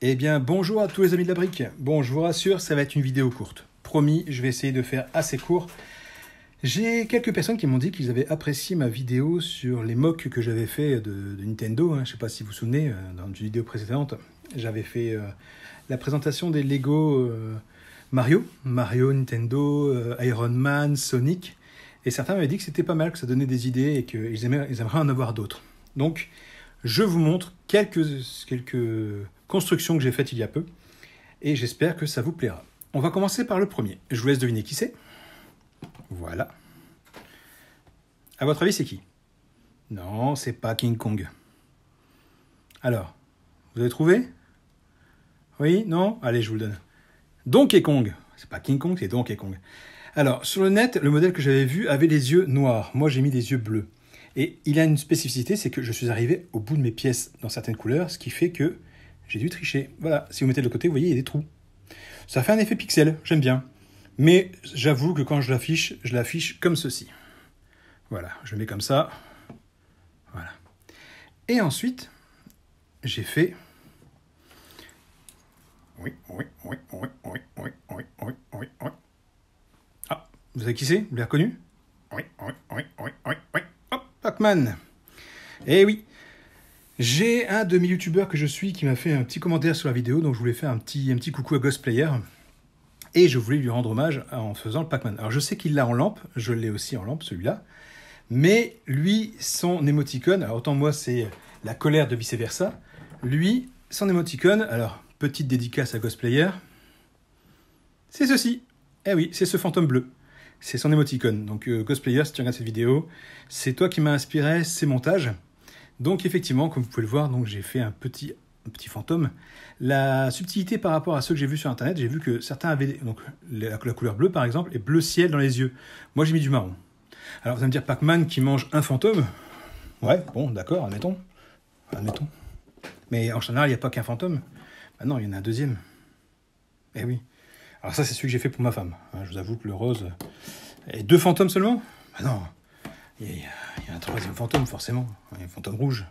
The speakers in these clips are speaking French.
Eh bien, bonjour à tous les amis de la brique. Bon, je vous rassure, ça va être une vidéo courte. Promis, je vais essayer de faire assez court. J'ai quelques personnes qui m'ont dit qu'ils avaient apprécié ma vidéo sur les mocks que j'avais fait de, Nintendo. Hein. Je ne sais pas si vous vous souvenez, euh, dans une vidéo précédente, j'avais fait euh, la présentation des Lego euh, Mario, Mario, Nintendo, Iron Man, Sonic. Et certains m'avaient dit que c'était pas mal, que ça donnait des idées et qu'ils aimeraient en avoir d'autres. Donc, je vous montre quelques, quelques construction que j'ai faite il y a peu, et j'espère que ça vous plaira. On va commencer par le premier. Je vous laisse deviner qui c'est. Voilà. À votre avis, c'est qui? Non, c'est pas King Kong. Alors, vous avez trouvé? Oui? Non? Allez, je vous le donne. Donkey Kong. C'est pas King Kong, c'est Donkey Kong. Alors, sur le net, le modèle que j'avais vu avait les yeux noirs. Moi, j'ai mis des yeux bleus. Et il a une spécificité, c'est que je suis arrivé au bout de mes pièces dans certaines couleurs, ce qui fait que j'ai dû tricher. Voilà, si vous mettez de côté, vous voyez, il y a des trous. Ça fait un effet pixel, j'aime bien. Mais j'avoue que quand je l'affiche, je l'affiche comme ceci. Voilà, je le mets comme ça. Voilà. Et ensuite, j'ai fait... Oui, oui, oui, oui, oui, oui, oui, oui, oui, oui. Vous savez qui c'est? Vous l'avez reconnu? Oui, oui, oui, oui, oui, oui. Hop, Pac-Man. Eh oui, j'ai un de mes youtubeurs que je suis qui m'a fait un petit commentaire sur la vidéo, donc je voulais faire un petit, un petit coucou à Ghostplayer. Et je voulais lui rendre hommage en faisant le Pac-Man. Alors je sais qu'il l'a en lampe, je l'ai aussi en lampe celui-là. Mais lui, son émoticône, alors autant moi c'est la colère de vice-versa. Lui, son émoticône, alors petite dédicace à Ghostplayer, c'est ceci. Eh oui, c'est ce fantôme bleu. C'est son émoticône. Donc euh, Ghostplayer, si tu regardes cette vidéo, c'est toi qui m'as inspiré ces montages. Donc effectivement, comme vous pouvez le voir, j'ai fait un petit, petit fantôme. La subtilité par rapport à ceux que j'ai vus sur Internet, j'ai vu que certains avaient donc la, couleur bleue par exemple et bleu ciel dans les yeux. Moi j'ai mis du marron. Alors vous allez me dire Pac-Man qui mange un fantôme? Ouais, bon, d'accord, admettons. Admettons. Mais en général, il n'y a pas qu'un fantôme. Bah non, il y en a un deuxième. Eh oui. Alors ça, c'est celui que j'ai fait pour ma femme. Hein, je vous avoue que le rose... Et deux fantômes seulement Bah non. Il y, a, un troisième fantôme, forcément. Un fantôme rouge.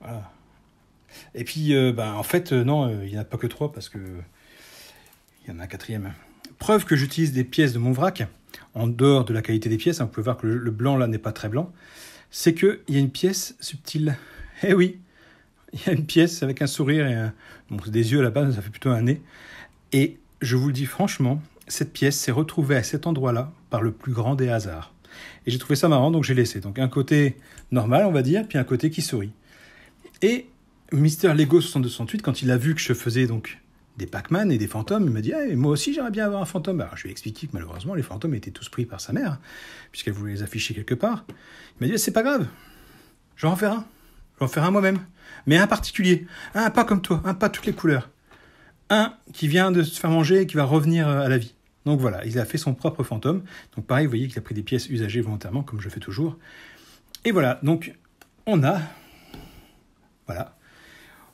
Voilà. Et puis, euh, ben, en fait, euh, non, euh, il n'y en a pas que trois parce que il y en a un quatrième. Preuve que j'utilise des pièces de mon vrac, en dehors de la qualité des pièces, hein, vous pouvez voir que le, blanc là n'est pas très blanc, c'est qu'il y a une pièce subtile. Eh oui, il y a une pièce avec un sourire et un, des yeux à la base, ça fait plutôt un nez. Et je vous le dis franchement, cette pièce s'est retrouvée à cet endroit-là par le plus grand des hasards. Et j'ai trouvé ça marrant, donc j'ai laissé. Donc un côté normal, on va dire, puis un côté qui sourit. Et Mister Lego 6268, quand il a vu que je faisais donc des Pac-Man et des fantômes, il m'a dit eh, Moi aussi, j'aimerais bien avoir un fantôme. Alors, je lui ai expliqué que malheureusement, les fantômes étaient tous pris par sa mère, puisqu'elle voulait les afficher quelque part. Il m'a dit C'est pas grave, je vais en faire un. Je vais en faire un moi-même. Mais un particulier. Un pas comme toi, un pas toutes les couleurs. Un qui vient de se faire manger et qui va revenir à la vie. Donc voilà, il a fait son propre fantôme. Donc pareil, vous voyez qu'il a pris des pièces usagées volontairement, comme je fais toujours. Et voilà, donc on a, voilà,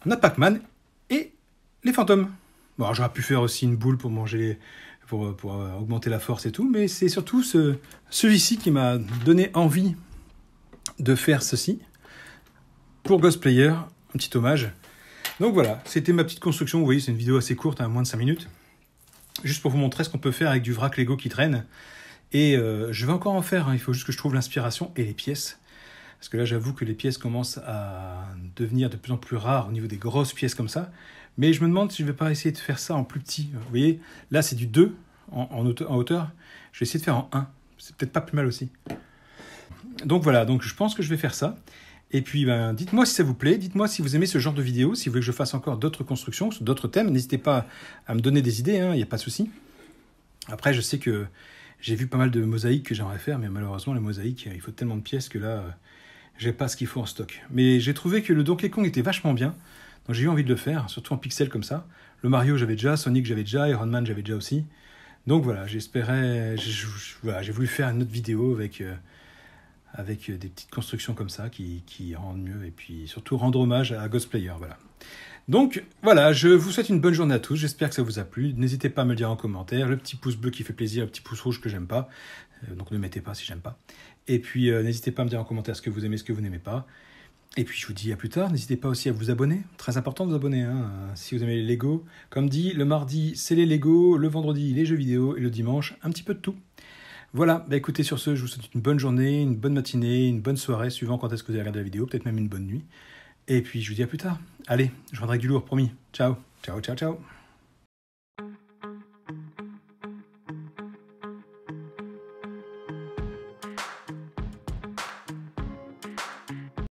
on a Pac-Man et les fantômes. Bon, j'aurais pu faire aussi une boule pour manger, pour, euh, augmenter la force et tout, mais c'est surtout ce, celui-ci qui m'a donné envie de faire ceci pour Ghostplayer, un petit hommage. Donc voilà, c'était ma petite construction. Vous voyez, c'est une vidéo assez courte, à hein, moins de 5 minutes juste pour vous montrer ce qu'on peut faire avec du vrac Lego qui traîne. Et euh, je vais encore en faire, hein. il faut juste que je trouve l'inspiration et les pièces. Parce que là, j'avoue que les pièces commencent à devenir de plus en plus rares au niveau des grosses pièces comme ça. Mais je me demande si je ne vais pas essayer de faire ça en plus petit. Vous voyez, là, c'est du 2 en, hauteur. Je vais essayer de faire en 1. C'est peut-être pas plus mal aussi. Donc voilà, donc je pense que je vais faire ça. Et puis, ben, dites-moi si ça vous plaît, dites-moi si vous aimez ce genre de vidéo, si vous voulez que je fasse encore d'autres constructions d'autres thèmes. N'hésitez pas à me donner des idées, il hein, n'y a pas de souci. Après, je sais que j'ai vu pas mal de mosaïques que j'aimerais faire, mais malheureusement, les mosaïques, il faut tellement de pièces que là, j'ai pas ce qu'il faut en stock. Mais j'ai trouvé que le Donkey Kong était vachement bien, donc j'ai eu envie de le faire, surtout en pixels comme ça. Le Mario, j'avais déjà, Sonic, j'avais déjà, Iron Man, j'avais déjà aussi. Donc voilà, j'espérais, j'ai voulu faire une autre vidéo avec. Euh, avec des petites constructions comme ça qui, rendent mieux et puis surtout rendre hommage à Ghostplayer. Voilà. Donc voilà, je vous souhaite une bonne journée à tous. J'espère que ça vous a plu. N'hésitez pas à me le dire en commentaire. Le petit pouce bleu qui fait plaisir, le petit pouce rouge que j'aime pas. Euh, donc ne mettez pas si j'aime pas. Et puis euh, n'hésitez pas à me dire en commentaire ce que vous aimez, ce que vous n'aimez pas. Et puis je vous dis à plus tard. N'hésitez pas aussi à vous abonner. Très important de vous abonner. Hein, si vous aimez les Lego. Comme dit, le mardi c'est les Lego, le vendredi les jeux vidéo et le dimanche un petit peu de tout. Voilà, bah écoutez, sur ce, je vous souhaite une bonne journée, une bonne matinée, une bonne soirée, suivant quand est-ce que vous allez regarder la vidéo, peut-être même une bonne nuit. Et puis je vous dis à plus tard. Allez, je reviendrai avec du lourd, promis. Ciao, ciao, ciao, ciao.